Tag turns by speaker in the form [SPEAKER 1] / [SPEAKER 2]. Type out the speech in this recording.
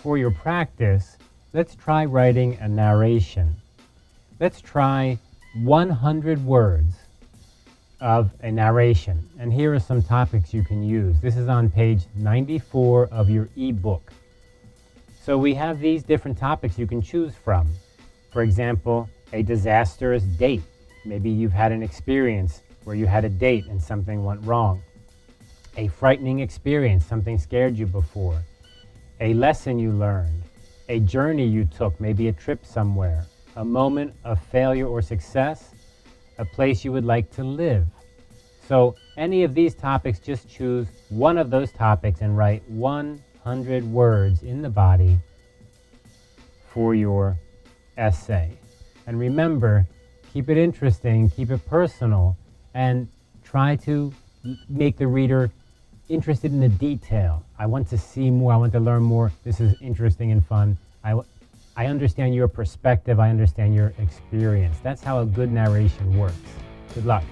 [SPEAKER 1] for your practice, let's try writing a narration. Let's try 100 words of a narration. And here are some topics you can use. This is on page 94 of your ebook. So we have these different topics you can choose from. For example, a disastrous date. Maybe you've had an experience where you had a date and something went wrong. A frightening experience, something scared you before. A lesson you learned. A journey you took, maybe a trip somewhere. A moment of failure or success. A place you would like to live. So any of these topics, just choose one of those topics and write 100 words in the body for your essay. And remember, keep it interesting, keep it personal, and try to make the reader interested in the detail. I want to see more, I want to learn more. This is interesting and fun. I, I understand your perspective, I understand your experience. That's how a good narration works. Good luck.